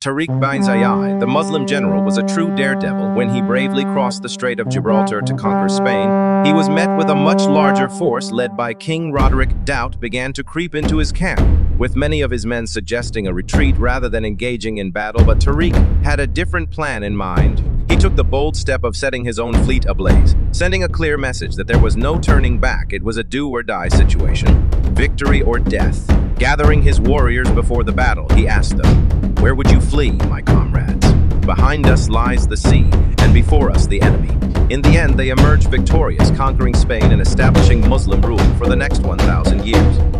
Tariq bin Ziyad, the Muslim general, was a true daredevil when he bravely crossed the Strait of Gibraltar to conquer Spain. He was met with a much larger force led by King Roderick Doubt began to creep into his camp, with many of his men suggesting a retreat rather than engaging in battle, but Tariq had a different plan in mind. He took the bold step of setting his own fleet ablaze, sending a clear message that there was no turning back, it was a do-or-die situation, victory or death. Gathering his warriors before the battle, he asked them, where would you flee, my comrades? Behind us lies the sea, and before us the enemy. In the end, they emerged victorious, conquering Spain and establishing Muslim rule for the next 1,000 years.